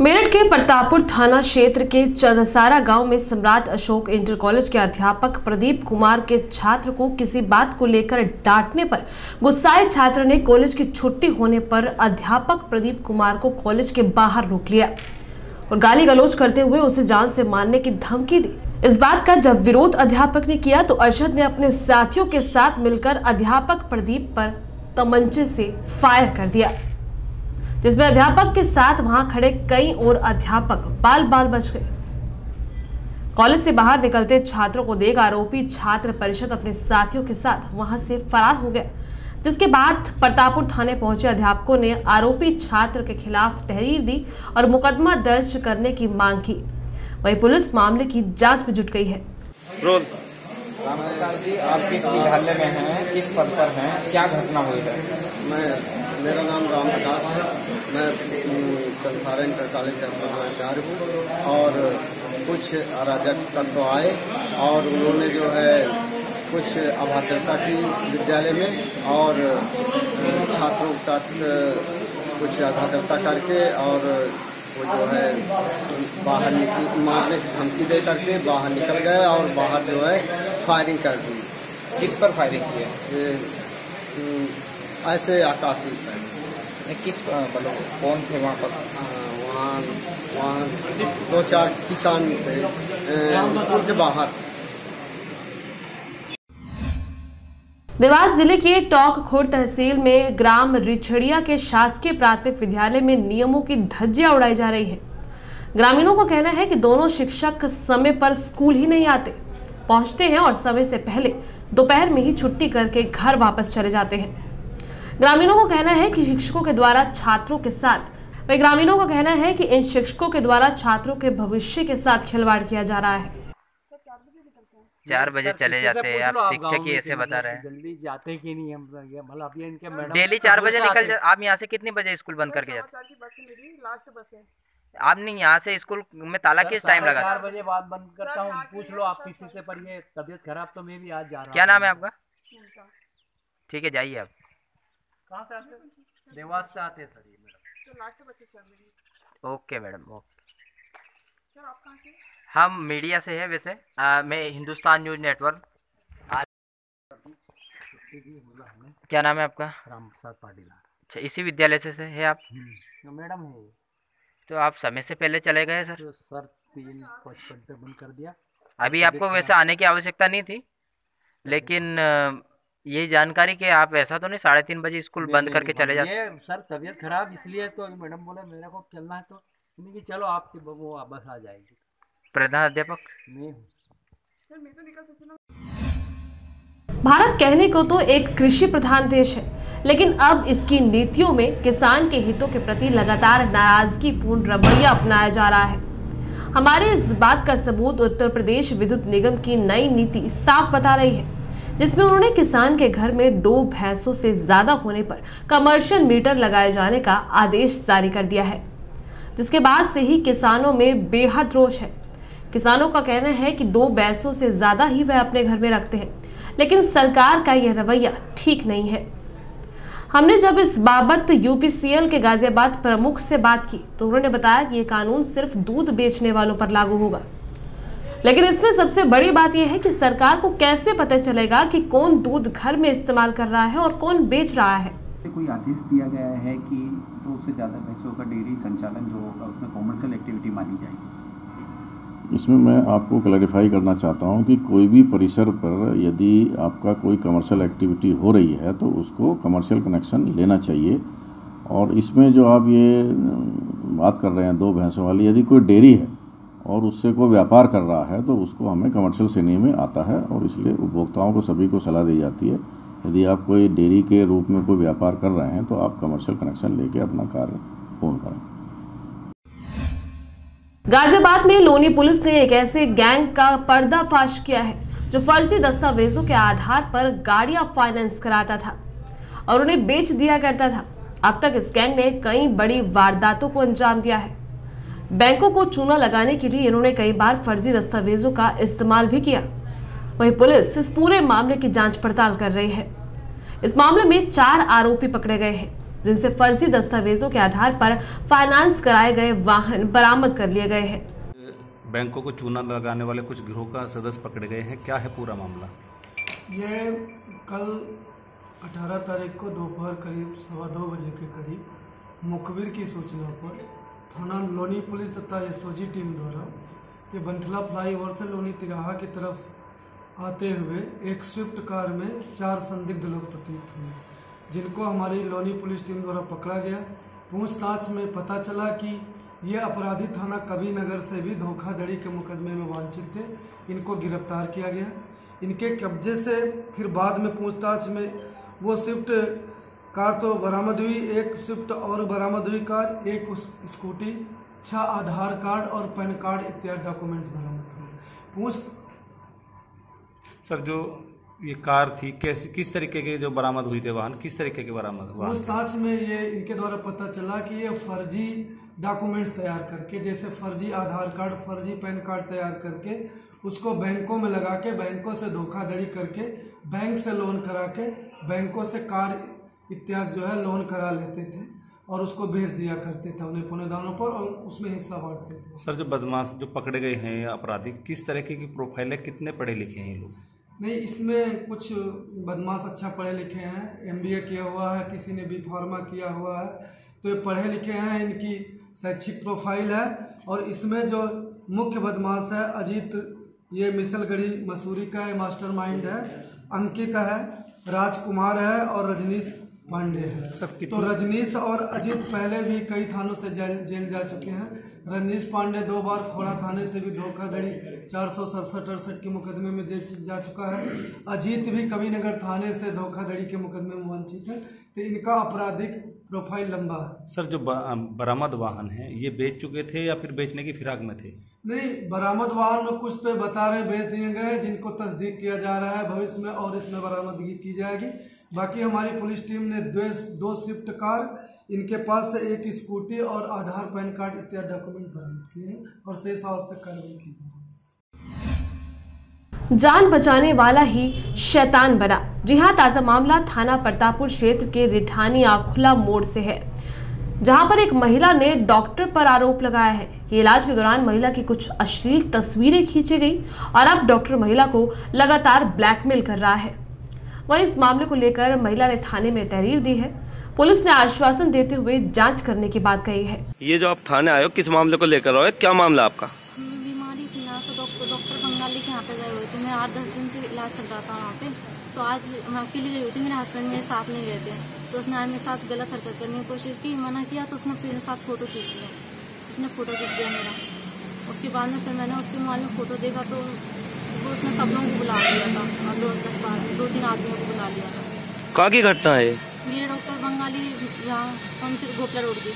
मेरठ के प्रतापपुर थाना क्षेत्र के चंदसारा गाँव में सम्राट अशोक इंटर कॉलेज के अध्यापक प्रदीप कुमार के छात्र को किसी बात को लेकर डांटने पर गुस्साए छात्र ने कॉलेज की छुट्टी होने पर अध्यापक प्रदीप कुमार को कॉलेज के बाहर रोक लिया और गाली गलौज करते हुए उसे जान से मारने की धमकी दी। इस बात का जब विरोध अध्यापक ने किया तो अरशद ने अपने साथियों के साथ मिलकर अध्यापक प्रदीप पर तमंचे से फायर कर दिया। जिसमें अध्यापक के साथ वहाँ खड़े कई और अध्यापक बाल बाल बच गए। कॉलेज से बाहर निकलते छात्रों को देख आरोपी छात्र परिषद अपने साथियों के साथ वहाँ से फरार हो गया जिसके बाद प्रतापपुर थाने पहुँचे अध्यापकों ने आरोपी छात्र के खिलाफ तहरीर दी और मुकदमा दर्ज करने की मांग की। वही पुलिस मामले की जाँच में जुट गई है। जी आप किस विद्यालय में हैं? किस पद पर हैं? क्या घटना हुई है? मैं मेरा नाम राम प्रकाश है। मैं चंसारा इंटर कॉलेज का प्रधानाचार्य हूँ और कुछ अराजक तत्व आए और उन्होंने जो है कुछ अभद्रता की विद्यालय में और छात्रों के साथ कुछ अभद्रता करके और वो जो है बाहर निकल मारने की धमकी दे करके बाहर निकल गए और बाहर जो है फायरिंग कर दी। किस पर फायरिंग की है हम्म, ऐसे आकाशीय फायरिंग किस मतलब कौन थे वहाँ पर? वहाँ वहाँ दो चार किसान थे। स्कूल के बाहर। देवास ज़िले के टोंक खुर्द तहसील में ग्राम रिछड़िया के शासकीय प्राथमिक विद्यालय में नियमों की धज्जियाँ उड़ाई जा रही है। ग्रामीणों का कहना है कि दोनों शिक्षक समय पर स्कूल ही नहीं आते। पहुँचते हैं और समय से पहले दोपहर में ही छुट्टी करके घर वापस चले जाते हैं। ग्रामीणों का कहना है कि शिक्षकों के द्वारा छात्रों के साथ वही ग्रामीणों का कहना है कि इन शिक्षकों के द्वारा छात्रों के भविष्य के साथ खिलवाड़ किया जा रहा है। चार बजे चले जाते हैं आप शिक्षक ही ऐसे बता रहे हैं। जल्दी जाते कि नहीं हम ये मतलब अभी इनके मैडम डेली चार बजे निकल आते जा आप यहाँ से कितने बजे स्कूल बंद करके जाते आप नहीं यहाँ से स्कूल में ताला किस टाइम लगा? चार बजे बाद बंद करता हूँ पूछ लो आप किसी से पढ़िए तबीयत खराब तो मैं भी आज जा रहा क्या नाम है आपका? ठीक है जाइए आप। कहाँ से आते हैं? देवास से आते हैं सर ये मैडम ओके मैडम ओके। हम मीडिया से है वैसे। आ, मैं हिंदुस्तान न्यूज़ नेटवर्क। क्या नाम है आपका? राम प्रसाद पाटिल। अच्छा इसी विद्यालय से, से है आप? तो मैडम है। तो आप समय से पहले चले गए सर? तो सर तीन पचपन पे बंद कर दिया। अभी आपको वैसे आने की आवश्यकता नहीं थी लेकिन ये जानकारी कि आप ऐसा तो नहीं साढ़े तीन बजे स्कूल बंद नहीं, करके नहीं, चले जाते? ये सर तबीयत खराब इसलिए तो मैडम बोले मेरे को चलना है तो मैंने कि चलो आपकी वो बस आ जाएगी। प्रधान अध्यापक? मैं हूँ। भारत कहने को तो एक कृषि प्रधान देश है लेकिन अब इसकी नीतियों में किसान के हितों के प्रति लगातार नाराज़गी पूर्ण रवैया अपनाया जा रहा है। हमारे इस बात का सबूत उत्तर प्रदेश विद्युत निगम की नई नीति साफ़ बता रही है। जिसमें उन्होंने किसान के घर में दो भैंसों से ज़्यादा होने पर कमर्शियल मीटर लगाए जाने का आदेश जारी कर दिया है, जिसके बाद से ही किसानों में बेहद रोष है। किसानों का कहना है कि दो भैंसों से ज़्यादा ही वह अपने घर में रखते हैं, लेकिन सरकार का यह रवैया ठीक नहीं है। हमने जब इस बाबत यूपीसीएल के गाजियाबाद प्रमुख से बात की तो उन्होंने बताया कि यह कानून सिर्फ़ दूध बेचने वालों पर लागू होगा। लेकिन इसमें सबसे बड़ी बात यह है कि सरकार को कैसे पता चलेगा कि कौन दूध घर में इस्तेमाल कर रहा है और कौन बेच रहा है? कोई आदेश दिया गया है कि दो से ज़्यादा भैंसों का डेयरी संचालन जो होगा उसमें कॉमर्शियल एक्टिविटी मानी जाएगी? इसमें मैं आपको क्लैरिफाई करना चाहता हूँ कि कोई भी परिसर पर यदि आपका कोई कमर्शियल एक्टिविटी हो रही है तो उसको कमर्शियल कनेक्शन लेना चाहिए। और इसमें जो आप ये बात कर रहे हैं दो भैंसों वाली यदि कोई डेयरी है और उससे कोई व्यापार कर रहा है तो उसको हमें कमर्शियल श्रेणी में आता है और इसलिए उपभोक्ताओं को सभी को सलाह दी जाती है, यदि आप कोई डेयरी के रूप में कोई व्यापार कर रहे हैं तो आप कमर्शियल कनेक्शन लेके अपना कार्य पूर्ण करें। गाजियाबाद में लोनी पुलिस ने एक ऐसे गैंग का पर्दाफाश किया है, जो फर्जी दस्तावेजों के आधार पर गाड़ियाँ फाइनेंस कराता था और उन्हें बेच दिया करता था। अब तक इस गैंग ने कई बड़ी वारदातों को अंजाम दिया है। बैंकों को चूना लगाने के लिए इन्होंने कई बार फर्जी दस्तावेजों का इस्तेमाल भी किया। वहीं पुलिस इस पूरे मामले की जाँच पड़ताल कर रही है। इस मामले में चार आरोपी पकड़े गए हैं जिनसे फर्जी दस्तावेजों के आधार पर फाइनेंस कराए गए वाहन बरामद कर लिए गए हैं। बैंकों को चूना लगाने वाले कुछ गिरोह का सदस्य पकड़े गए हैं। क्या है पूरा मामला? ये कल 18 तारीख को दोपहर करीब सवा दो बजे के करीब मुखबिर की सूचना पर थाना लोनी पुलिस तथा एसओजी टीम द्वारा ये बंथला फ्लाईओवर से लोनी तिराहा की तरफ़ आते हुए एक स्विफ्ट कार में चार संदिग्ध लोग प्रतीत हुए, जिनको हमारी लोनी पुलिस टीम द्वारा पकड़ा गया। पूछताछ में पता चला कि ये अपराधी थाना कवि नगर से भी धोखाधड़ी के मुकदमे में वांछित थे। इनको गिरफ़्तार किया गया। इनके कब्जे से फिर बाद में पूछताछ में वो स्विफ्ट कार तो बरामद हुई एक स्विफ्ट और बरामद हुई कार एक स्कूटी छह आधार कार्ड और पैन कार्ड इत्यादि डॉक्यूमेंट्स बरामद हुए। पूछ सर जो ये कार थी कैसे किस तरीके के जो बरामद हुई थे वाहन? किस तरीके के बरामद पूछताछ में ये इनके द्वारा पता चला कि ये फर्जी डॉक्यूमेंट्स तैयार करके जैसे फर्जी आधार कार्ड फर्जी पैन कार्ड तैयार करके उसको बैंकों में लगा के बैंकों से धोखाधड़ी करके बैंक से लोन करा के बैंकों से कार इत्यादि जो है लोन करा लेते थे और उसको बेच दिया करते थे उन्हें पुणे दानों पर और उसमें हिस्सा बांटते थे। सर जो बदमाश जो पकड़े गए हैं या अपराधी किस तरीके की प्रोफ़ाइल है? कितने पढ़े लिखे हैं ये लोग? नहीं इसमें कुछ बदमाश अच्छा पढ़े लिखे हैं एमबीए किया हुआ है किसी ने बी फार्मा किया हुआ है तो ये पढ़े लिखे हैं इनकी शैक्षिक प्रोफ़ाइल है और इसमें जो मुख्य बदमाश है अजीत ये मिसलगढ़ी मसूरी का है मास्टर माइंड है अंकित है राजकुमार है और रजनीश पांडे है। सब तो रजनीश और अजीत पहले भी कई थानों से जेल जेल जा चुके हैं। रजनीश पांडे दो बार खोड़ा थाने से भी धोखाधड़ी चार सौ सड़सठ अड़सठ के मुकदमे में जेल जा चुका है। अजीत भी कविनगर थाने से धोखाधड़ी के मुकदमे में वंचित है। तो इनका आपराधिक प्रोफ़ाइल लंबा है। सर जो बरामद वाहन है ये बेच चुके थे या फिर बेचने की फिराक में थे? नहीं बरामद वाहन में कुछ तो बता रहे बेच दिए गए जिनको तस्दीक किया जा रहा है। भविष्य में और इसमें बरामदगी की जाएगी। बाकी हमारी पुलिस टीम ने दो दो स्विफ्ट कार, इनके पास से एक स्कूटी और आधार, पैन कार्ड इत्यादि डॉक्यूमेंट बरामद किए हैं और शेष आवश्यक कार्रवाई की गई जान बचाने वाला ही शैतान बना। जी हाँ ताज़ा मामला थाना प्रतापपुर क्षेत्र के रिठानी आखुला मोड़ से है, जहाँ पर एक महिला ने डॉक्टर पर आरोप लगाया है। कि इलाज के दौरान महिला की कुछ अश्लील तस्वीरें खींची गई और अब डॉक्टर महिला को लगातार ब्लैकमेल कर रहा है। वहीं इस मामले को लेकर महिला ने थाने में तहरीर दी है। पुलिस ने आश्वासन देते हुए जाँच करने की बात कही है। ये जो आप थाने आए हो किस मामले को लेकर आए हो? क्या मामला आपका? बीमारी थी ना तो डॉक्टर डॉक्टर बंगाली के यहाँ पे गए हुए थे। मेरा आठ दस दिन से इलाज चल रहा था वहाँ पे। तो आज मैं अकेली गई हुई थी मेरे हस्बैंड मेरे साथ नहीं गए थे। तो उसने आज मेरे साथ गलत हरकत करने की कोशिश की मना किया तो उसने फिर मेरे साथ फ़ोटो खींच लिया। उसने फ़ोटो खींच दिया मेरा। उसके बाद में फिर मैंने उसके मोबाइल में फ़ोटो देखा तो वो उसने सब लोगों को बुला लिया था। और दो दस बार दो तीन आदमियों को बुला लिया था। कहाँ की घटना है? ये ये डॉक्टर बंगाली यहाँ हम सिर्फ़ गोपला रोड की।